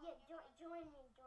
Yeah, gonna join me,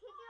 kick you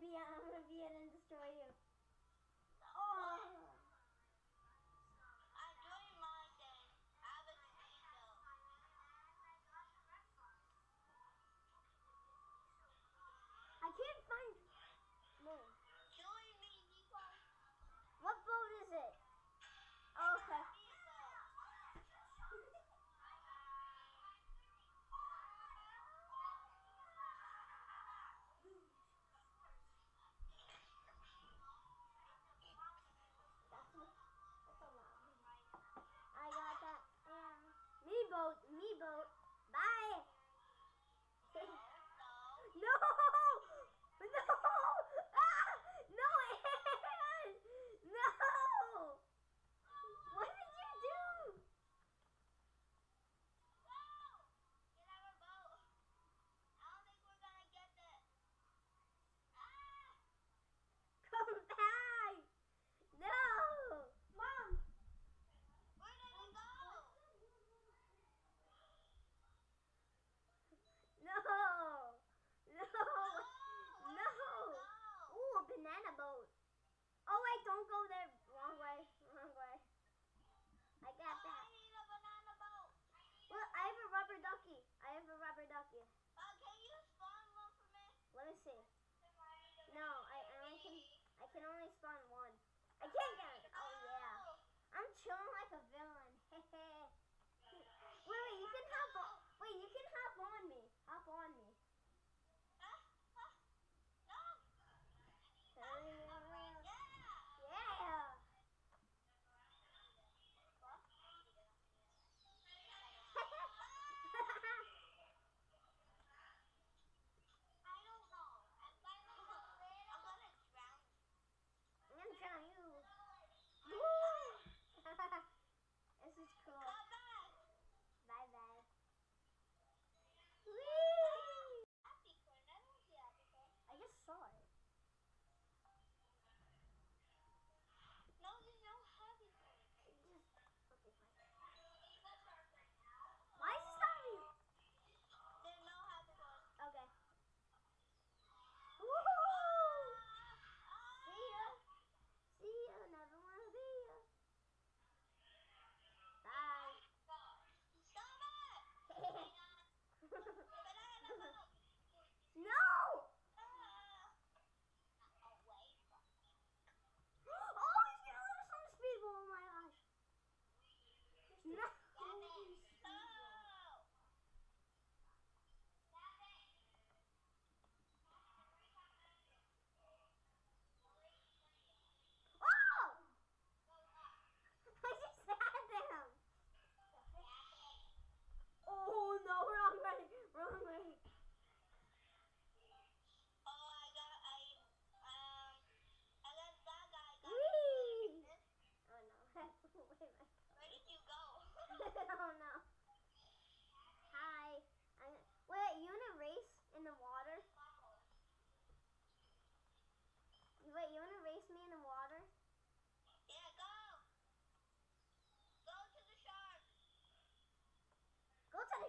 边 don't go there. Wrong way. Wrong way. I got oh, that. I need a banana boat. I Look, I have a rubber ducky. I have a rubber ducky. Uh, can you spawn one for me? Let me see. No, I, I can. I can only spawn one. I can't get.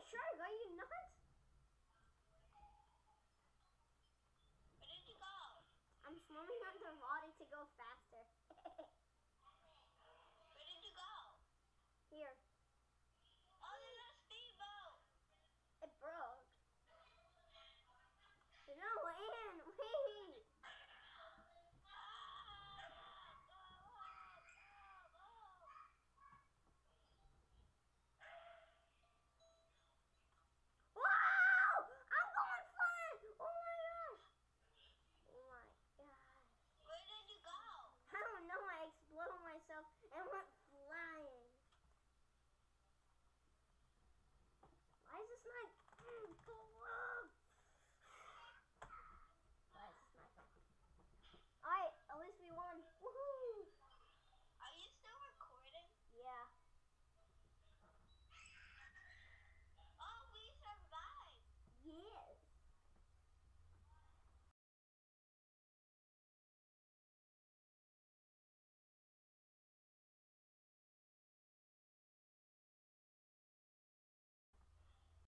sure, why not?